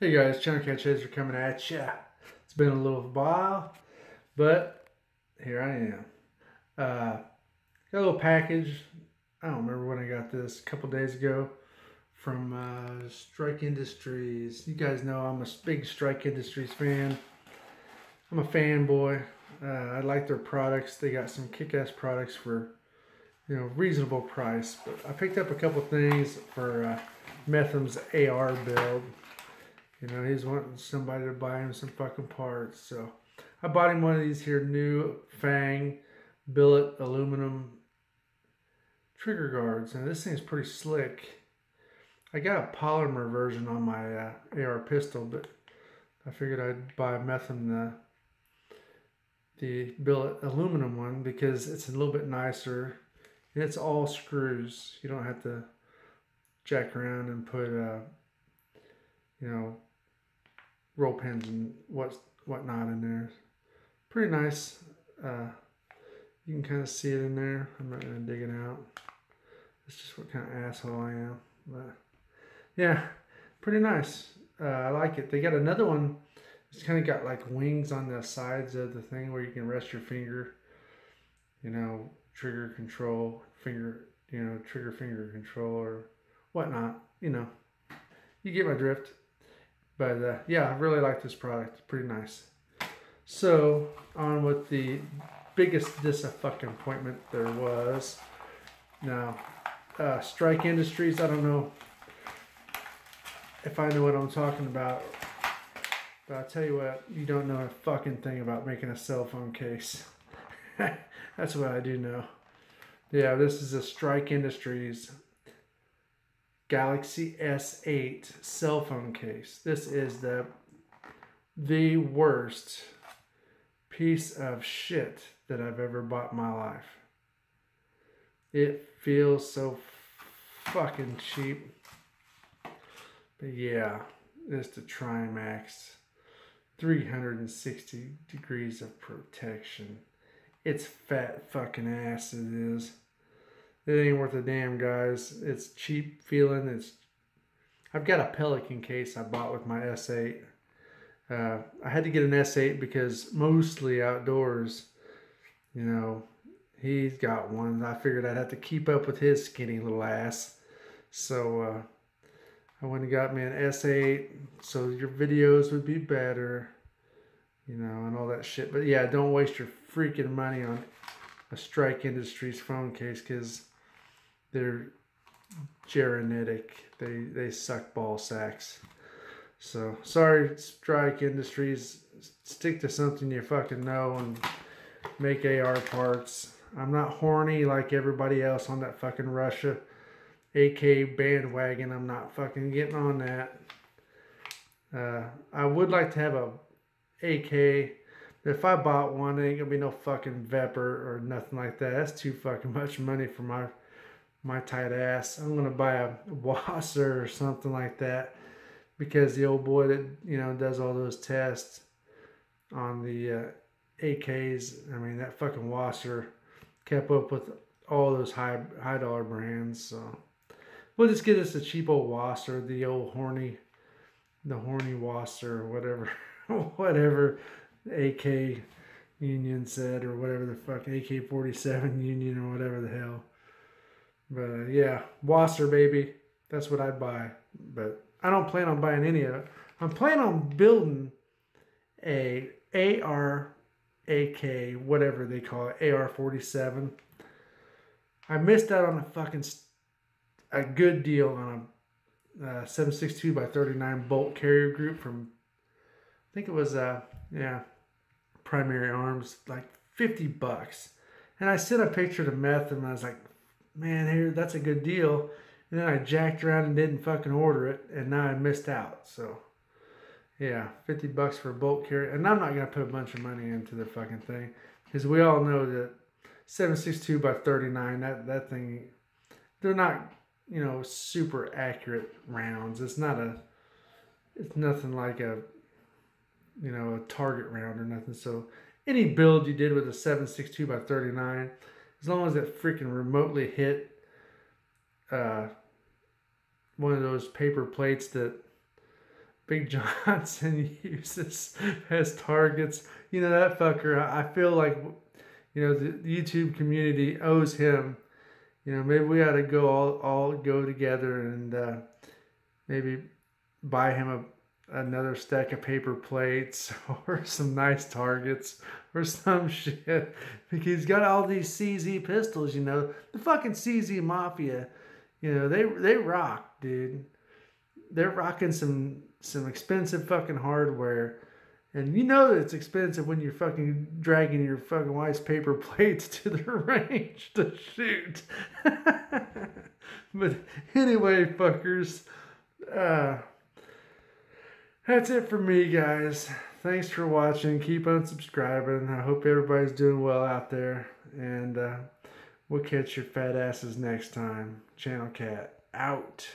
Hey guys, Channel Cat Chaser coming at ya. It's been a little while, but here I am. Uh, got a little package. I don't remember when I got this, a couple days ago from uh, Strike Industries. You guys know I'm a big Strike Industries fan. I'm a fanboy. Uh, I like their products. They got some kick-ass products for, you know, reasonable price. But I picked up a couple things for uh, Metham's AR build. You know, he's wanting somebody to buy him some fucking parts. So I bought him one of these here new Fang billet aluminum trigger guards. And this thing's pretty slick. I got a polymer version on my uh, AR pistol, but I figured I'd buy Metham the the billet aluminum one because it's a little bit nicer and it's all screws. You don't have to jack around and put uh, you know roll pins and what whatnot in there. Pretty nice. Uh, you can kind of see it in there. I'm not gonna dig it out. It's just what kind of asshole I am. But yeah, pretty nice. Uh, I like it. They got another one. It's kind of got like wings on the sides of the thing where you can rest your finger. You know, trigger control, finger, you know, trigger finger control or whatnot. You know, you get my drift. But uh, yeah, I really like this product. Pretty nice. So on with the biggest disappointment there was. Now, uh, Strike Industries. I don't know if I know what I'm talking about. But I'll tell you what, you don't know a fucking thing about making a cell phone case. That's what I do know. Yeah, this is a Strike Industries Galaxy S8 cell phone case. This is the the worst piece of shit that I've ever bought in my life. It feels so fucking cheap. But yeah, it's the Trimax. 360 degrees of protection. It's fat fucking ass it is. It ain't worth a damn, guys. It's cheap feeling. It's. I've got a Pelican case I bought with my S8. Uh, I had to get an S8 because mostly outdoors, you know, he's got one. I figured I'd have to keep up with his skinny little ass. So uh, I went and got me an S8 so your videos would be better, you know, and all that shit. But yeah, don't waste your freaking money on a Strike Industries phone case because they're genetic. They they suck ball sacks. So sorry, Strike Industries. Stick to something you fucking know and make AR parts. I'm not horny like everybody else on that fucking Russia AK bandwagon. I'm not fucking getting on that. Uh, I would like to have a AK. If I bought one, it ain't gonna be no fucking Vepr or nothing like that. That's too fucking much money for my my tight ass. I'm gonna buy a WASR or something like that because the old boy that you know does all those tests on the uh, AKs. I mean that fucking WASR kept up with all those high high dollar brands. So we'll just get us a cheap old WASR, the old horny, the horny WASR, whatever, whatever AK Union said or whatever the fuck AK forty seven Union or whatever the hell. But uh, yeah, WASR baby, that's what I'd buy. But I don't plan on buying any of it. I'm planning on building a AR AK, whatever they call it, AR 47. I missed out on a fucking a good deal on a uh, 762 by 39 bolt carrier group from I think it was uh yeah primary arms like 50 bucks and I sent a picture to meth and I was like man, here that's a good deal. And then I jacked around and didn't fucking order it, and now I missed out. So, yeah, 50 bucks for a bolt carrier. And I'm not to put a bunch of money into the fucking thing because we all know that 762 by 39, that, that thing, they're not, you know, super accurate rounds. It's not a, it's nothing like a, you know, a target round or nothing. So, any build you did with a 762 by 39, as long as it freaking remotely hit uh, one of those paper plates that Big Johnson uses as targets. You know that fucker. I feel like you know the YouTube community owes him. You know maybe we ought to go all all go together and uh, maybe buy him a another stack of paper plates or some nice targets or some shit because he's got all these CZ pistols, you know. The fucking CZ Mafia, you know, they they rock, dude. They're rocking some some expensive fucking hardware. And you know that it's expensive when you're fucking dragging your fucking wife's paper plates to the range to shoot. but anyway, fuckers, uh, that's it for me, guys. Thanks for watching. Keep on subscribing. I hope everybody's doing well out there. And uh, we'll catch your fat asses next time. Channel Cat out.